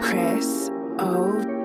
Chris O.